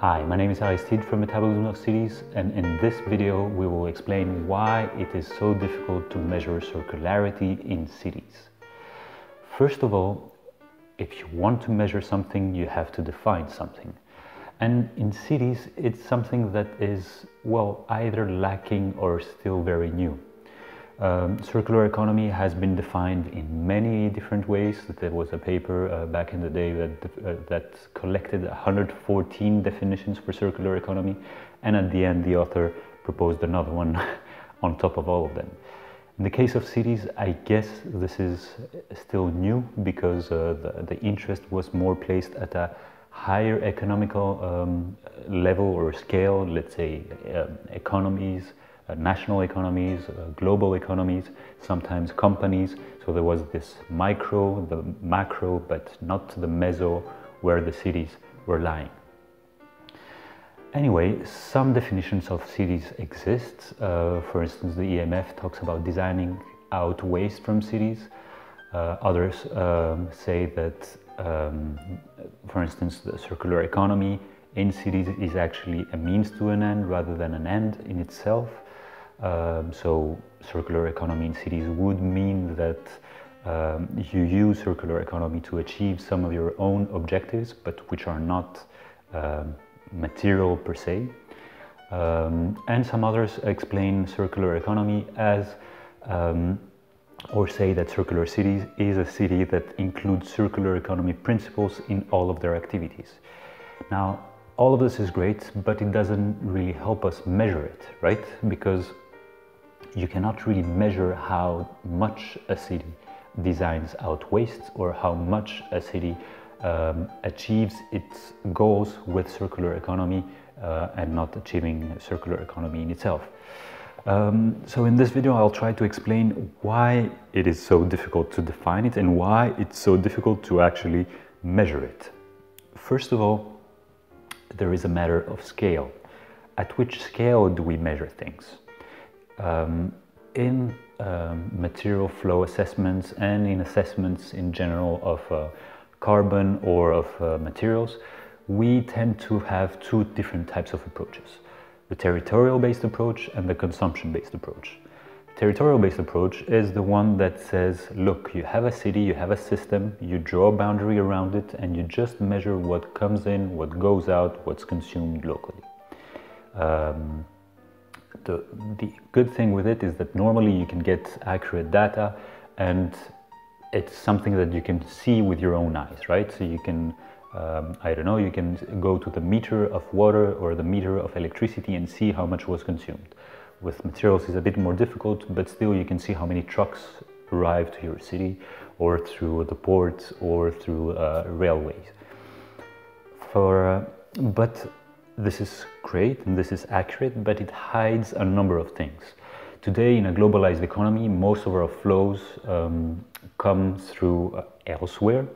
Hi, my name is Aristide from Metabolism of Cities and in this video we will explain why it is so difficult to measure circularity in cities. First of all, if you want to measure something you have to define something. And in cities it's something that is, well, either lacking or still very new. Um, circular economy has been defined in many different ways. There was a paper uh, back in the day that, uh, that collected 114 definitions for circular economy, and at the end, the author proposed another one on top of all of them. In the case of cities, I guess this is still new because uh, the, the, interest was more placed at a higher economical um, level or scale, let's say uh, economies, national economies, uh, global economies, sometimes companies. So there was this micro, the macro, but not the meso where the cities were lying. Anyway, some definitions of cities exist. Uh, for instance, the EMF talks about designing out waste from cities. Uh, others um, say that, um, for instance, the circular economy in cities is actually a means to an end rather than an end in itself. Um, so circular economy in cities would mean that um, you use circular economy to achieve some of your own objectives, but which are not um, material per se. Um, and some others explain circular economy as, um, or say that circular cities is a city that includes circular economy principles in all of their activities. Now, all of this is great, but it doesn't really help us measure it, right? Because you cannot really measure how much a city designs out waste or how much a city um, achieves its goals with circular economy uh, and not achieving circular economy in itself. Um, so in this video I'll try to explain why it is so difficult to define it and why it's so difficult to actually measure it. First of all, there is a matter of scale. At which scale do we measure things? Um, in um, material flow assessments and in assessments in general of uh, carbon or of uh, materials, we tend to have two different types of approaches. The territorial-based approach and the consumption-based approach. Territorial-based approach is the one that says, look, you have a city, you have a system, you draw a boundary around it, and you just measure what comes in, what goes out, what's consumed locally. Um, the, the good thing with it is that normally you can get accurate data and it's something that you can see with your own eyes, right? So you can, um, I don't know, you can go to the meter of water or the meter of electricity and see how much was consumed. With materials it's a bit more difficult, but still you can see how many trucks arrive to your city or through the ports or through uh, railways. For, uh, but this is great and this is accurate, but it hides a number of things. Today, in a globalized economy, most of our flows um, come through uh, elsewhere,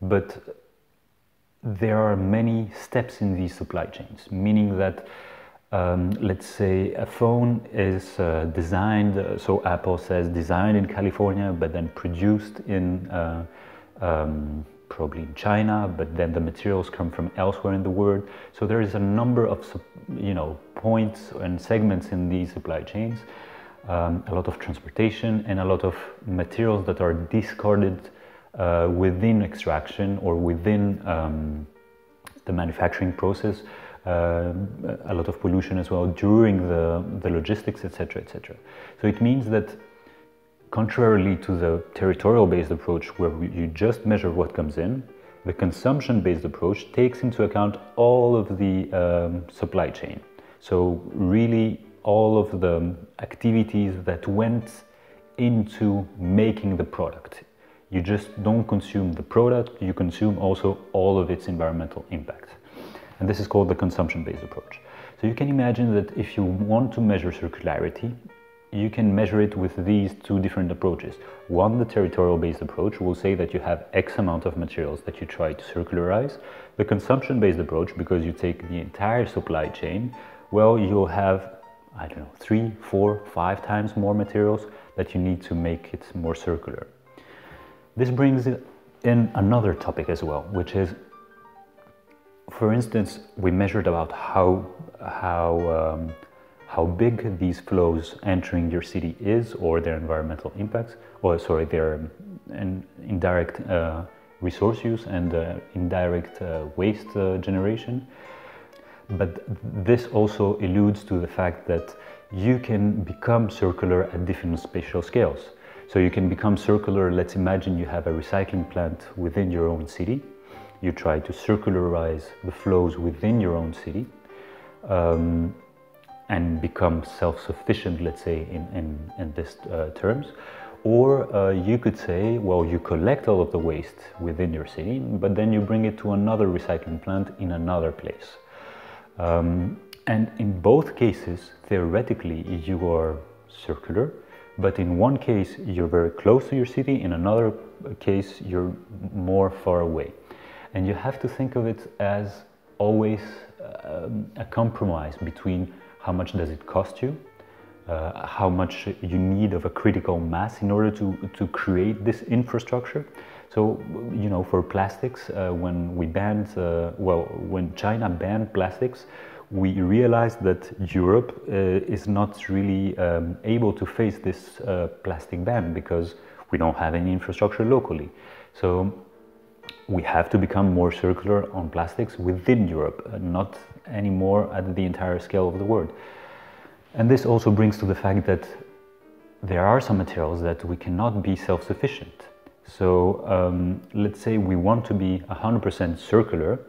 but there are many steps in these supply chains, meaning that um, let's say a phone is uh, designed, uh, so Apple says designed in California, but then produced in uh, um, probably in China, but then the materials come from elsewhere in the world. So there is a number of, you know, points and segments in these supply chains, um, a lot of transportation and a lot of materials that are discarded uh, within extraction or within um, the manufacturing process. Uh, a lot of pollution as well during the, the logistics, etc., etc. So it means that Contrarily to the territorial-based approach where you just measure what comes in, the consumption-based approach takes into account all of the um, supply chain. So really all of the activities that went into making the product. You just don't consume the product, you consume also all of its environmental impact. And this is called the consumption-based approach. So you can imagine that if you want to measure circularity, you can measure it with these two different approaches. One, the territorial-based approach, will say that you have X amount of materials that you try to circularize. The consumption-based approach, because you take the entire supply chain, well, you'll have, I don't know, three, four, five times more materials that you need to make it more circular. This brings in another topic as well, which is for instance, we measured about how how um, how big these flows entering your city is, or their environmental impacts, or sorry, their um, indirect uh, resource use and uh, indirect uh, waste uh, generation. But this also alludes to the fact that you can become circular at different spatial scales. So you can become circular, let's imagine you have a recycling plant within your own city. You try to circularize the flows within your own city um, and become self-sufficient, let's say, in, in, in this uh, terms. Or uh, you could say, well, you collect all of the waste within your city, but then you bring it to another recycling plant in another place. Um, and in both cases, theoretically, you are circular, but in one case, you're very close to your city, in another case, you're more far away. And you have to think of it as always um, a compromise between how much does it cost you, uh, how much you need of a critical mass in order to, to create this infrastructure. So, you know, for plastics, uh, when we banned, uh, well, when China banned plastics, we realized that Europe uh, is not really um, able to face this uh, plastic ban because we don't have any infrastructure locally. So we have to become more circular on plastics within Europe, uh, not anymore at the entire scale of the world. And this also brings to the fact that there are some materials that we cannot be self-sufficient. So um, let's say we want to be 100% circular,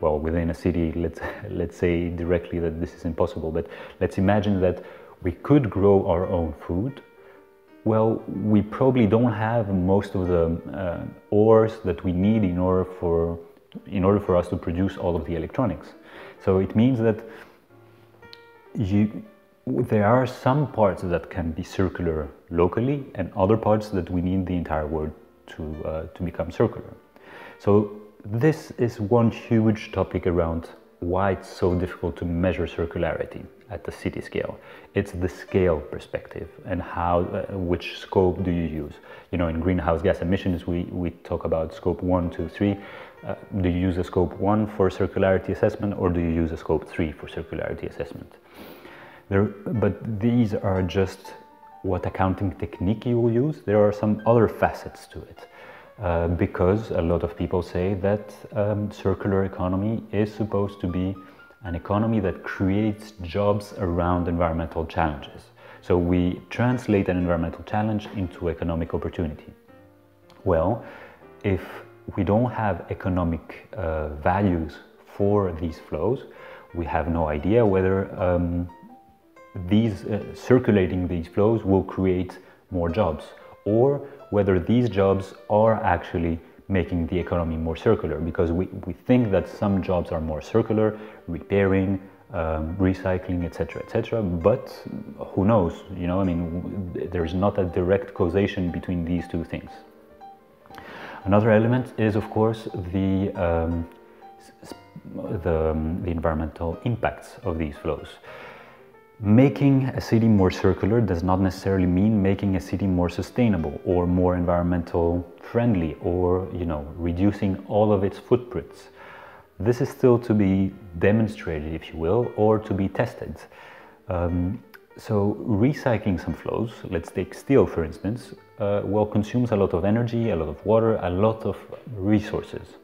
well, within a city, let's, let's say directly that this is impossible, but let's imagine that we could grow our own food. Well, we probably don't have most of the uh, ores that we need in order for in order for us to produce all of the electronics. So it means that you, there are some parts that can be circular locally and other parts that we need the entire world to, uh, to become circular. So this is one huge topic around why it's so difficult to measure circularity at the city scale. It's the scale perspective and how, uh, which scope do you use? You know, in greenhouse gas emissions, we, we talk about scope one, two, three. Uh, do you use a scope one for circularity assessment or do you use a scope three for circularity assessment? There, but these are just what accounting technique you will use. There are some other facets to it. Uh, because a lot of people say that um, circular economy is supposed to be an economy that creates jobs around environmental challenges. So we translate an environmental challenge into economic opportunity. Well, if we don't have economic uh, values for these flows, we have no idea whether um, these uh, circulating these flows will create more jobs or whether these jobs are actually making the economy more circular because we, we think that some jobs are more circular, repairing, um, recycling, etc., etc. But who knows? You know, I mean, there's not a direct causation between these two things. Another element is, of course, the um, the, um, the environmental impacts of these flows. Making a city more circular does not necessarily mean making a city more sustainable or more environmental friendly or, you know, reducing all of its footprints. This is still to be demonstrated, if you will, or to be tested. Um, so recycling some flows, let's take steel for instance, uh, well consumes a lot of energy, a lot of water, a lot of resources.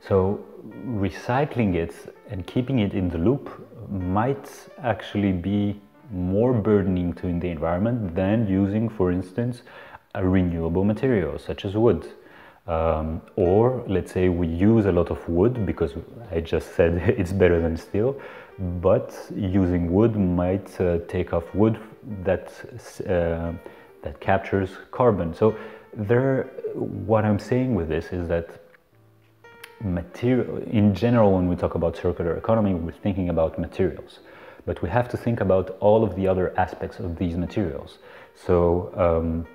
So recycling it and keeping it in the loop might actually be more burdening to the environment than using, for instance, a renewable material such as wood. Um, or let's say we use a lot of wood because I just said it's better than steel, but using wood might uh, take off wood that uh, that captures carbon. So there, what I'm saying with this is that material, in general, when we talk about circular economy, we're thinking about materials. But we have to think about all of the other aspects of these materials. So um,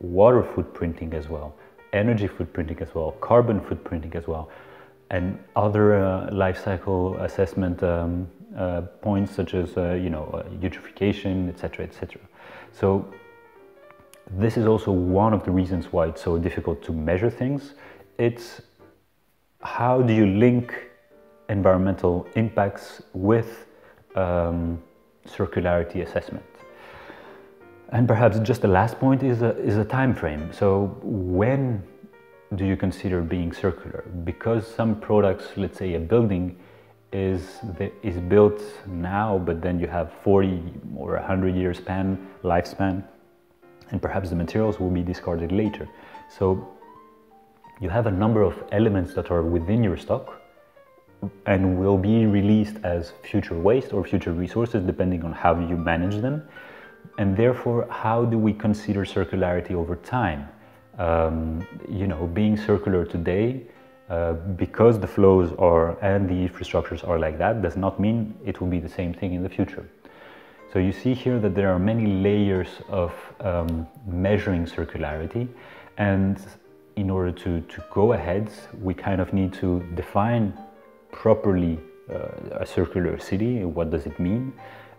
water footprinting as well, energy footprinting as well, carbon footprinting as well, and other uh, life cycle assessment um, uh, points such as uh, you know uh, eutrophication, etc., etc. So this is also one of the reasons why it's so difficult to measure things. It's how do you link environmental impacts with um, circularity assessment? And perhaps just the last point is a, is a time frame. So when do you consider being circular? Because some products, let's say a building, is is built now, but then you have 40 or 100 year span lifespan, and perhaps the materials will be discarded later. So you have a number of elements that are within your stock and will be released as future waste or future resources depending on how you manage them. And therefore, how do we consider circularity over time? Um, you know, being circular today, uh, because the flows are and the infrastructures are like that, does not mean it will be the same thing in the future. So you see here that there are many layers of um, measuring circularity, and in order to, to go ahead, we kind of need to define properly uh, a circular city, what does it mean,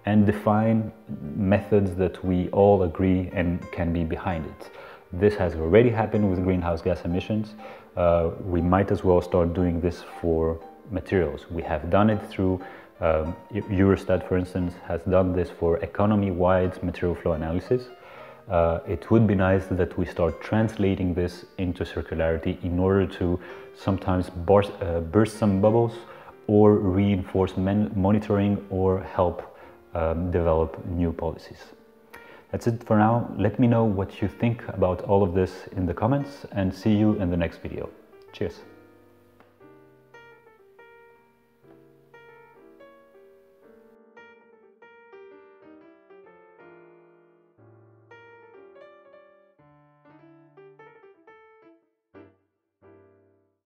and define methods that we all agree and can be behind it. This has already happened with greenhouse gas emissions. Uh, we might as well start doing this for materials. We have done it through um, Eurostat, for instance, has done this for economy-wide material flow analysis. Uh, it would be nice that we start translating this into circularity in order to sometimes burst, uh, burst some bubbles or reinforce monitoring or help um, develop new policies. That's it for now. Let me know what you think about all of this in the comments and see you in the next video. Cheers.